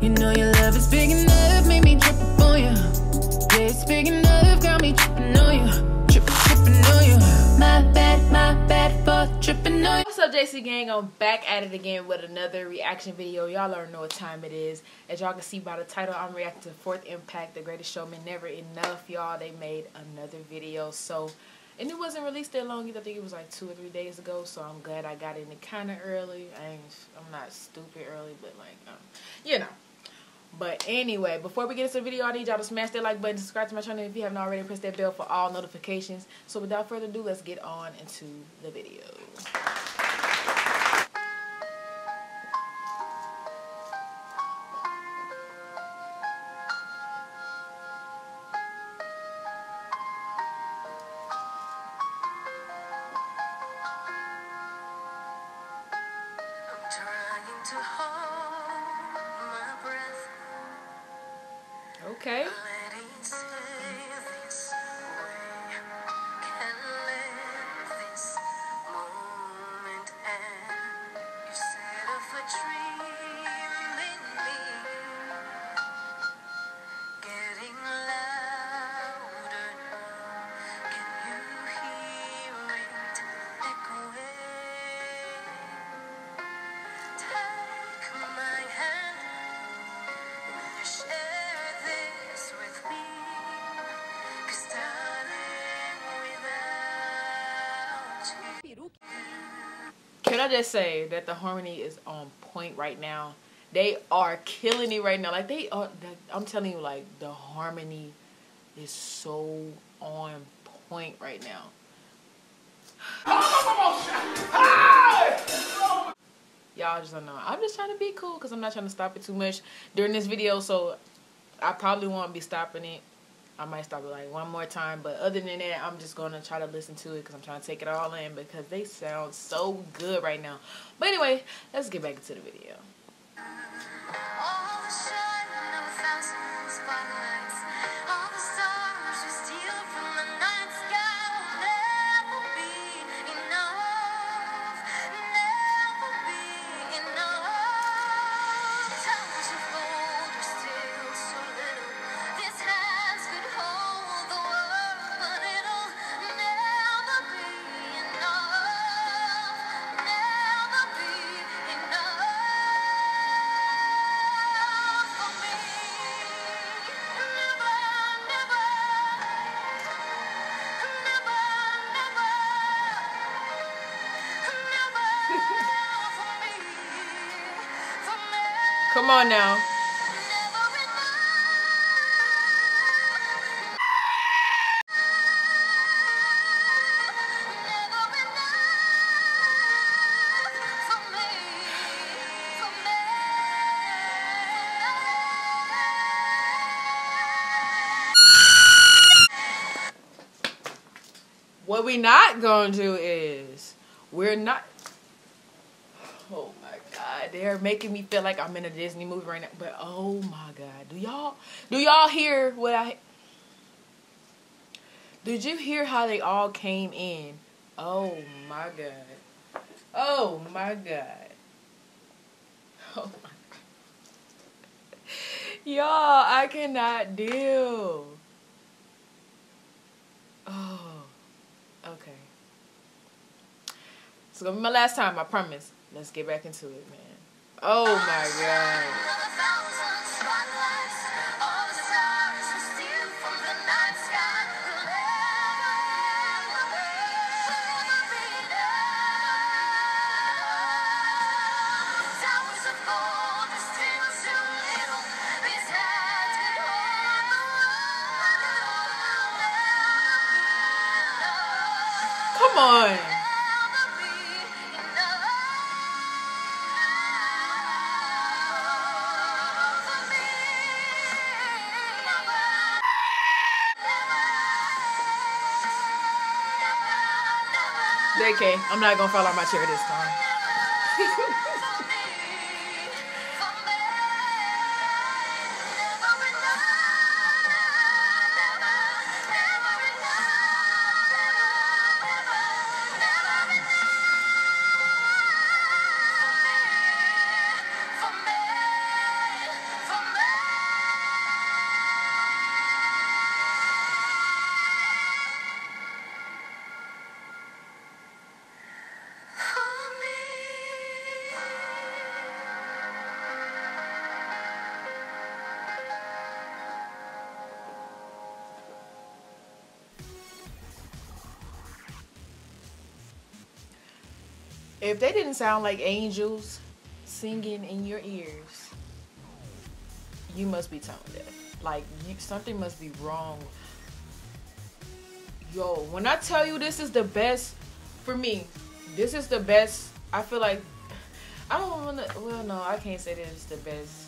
You know your love is big enough, made me trip on you. Yeah, it's big enough, got me tripping on you. Tripping, tripping on you. My bad, my bad for tripping on you. What's up, JC Gang? I'm back at it again with another reaction video. Y'all already know what time it is. As y'all can see by the title, I'm reacting to Fourth Impact, The Greatest Showman. Never enough, y'all. They made another video. So, and it wasn't released that long either. I think it was like two or three days ago. So I'm glad I got in it kind of early. I I'm not stupid early, but like, um, you know. But anyway, before we get into the video, I need y'all to smash that like button, subscribe to my channel if you haven't already, press that bell for all notifications. So without further ado, let's get on into the video. To hold Okay. Uh, Can I just say that the harmony is on point right now? They are killing it right now. Like they are. I'm telling you, like the harmony is so on point right now. Y'all just don't know. I'm just trying to be cool because I'm not trying to stop it too much during this video. So I probably won't be stopping it. I might stop it like one more time, but other than that, I'm just gonna try to listen to it because I'm trying to take it all in because they sound so good right now. But anyway, let's get back into the video. Come on now. What we not gonna do is we're not. Oh god, they're making me feel like I'm in a Disney movie right now. But oh my god, do y'all do y'all hear what I? Did you hear how they all came in? Oh my god. Oh my god. Oh my god. Y'all, I cannot deal. Oh, okay. It's gonna be my last time, I promise. Let's get back into it, man. Oh my god. Come on. JK, I'm not gonna fall out my chair this time. if they didn't sound like angels singing in your ears, you must be tone deaf. Like you, something must be wrong. Yo, when I tell you this is the best for me, this is the best. I feel like I don't want to. Well, no, I can't say that it's the best,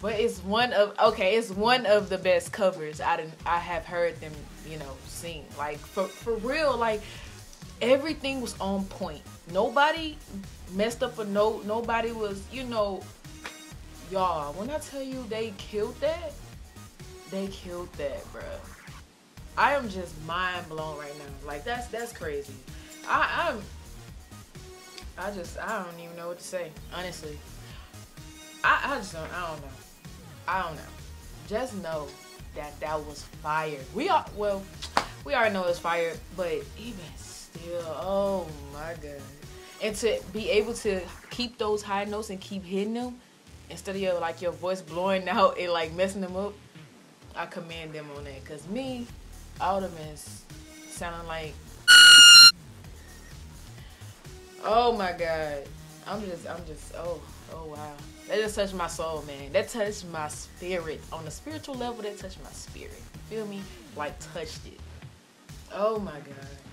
but it's one of okay. It's one of the best covers I didn't. I have heard them, you know, sing like for for real. Like everything was on point. Nobody messed up a note. Nobody was, you know, y'all. When I tell you they killed that, they killed that, bruh. I am just mind blown right now. Like that's that's crazy. I, I'm. I just I don't even know what to say. Honestly, I I just don't I don't know. I don't know. Just know that that was fire. We are well, we already know it's fire, but even still, oh my god. And to be able to keep those high notes and keep hitting them instead of your like your voice blowing out and like messing them up, I commend them on that. Cause me, I would sounding like, oh my god, I'm just, I'm just, oh, oh wow, that just touched my soul, man. That touched my spirit on a spiritual level. That touched my spirit. Feel me? Like touched it. Oh my god.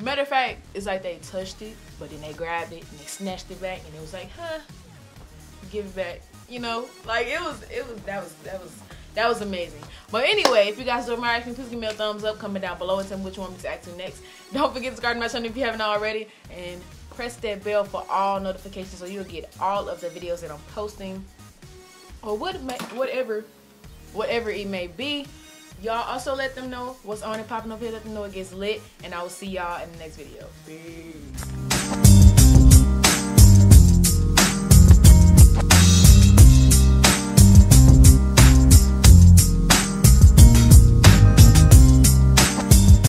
Matter of fact, it's like they touched it, but then they grabbed it and they snatched it back, and it was like, huh, give it back. You know, like it was, it was, that was, that was, that was amazing. But anyway, if you guys enjoyed my reaction, please give me a thumbs up. Comment down below and tell me which one me to act to next. Don't forget to subscribe to my channel if you haven't already, and press that bell for all notifications so you'll get all of the videos that I'm posting, or what, whatever, whatever it may be. Y'all also let them know what's on and popping up here. Let them know it gets lit. And I will see y'all in the next video. Peace.